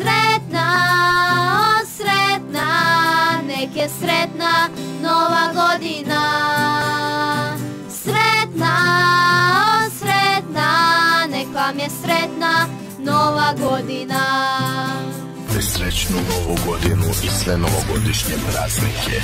sretna, o sretna, nek je sretna nova godina. Sretna, o sretna, nek vam je sretna nova godina. Srećnu novu godinu i sve novogodišnje praznike.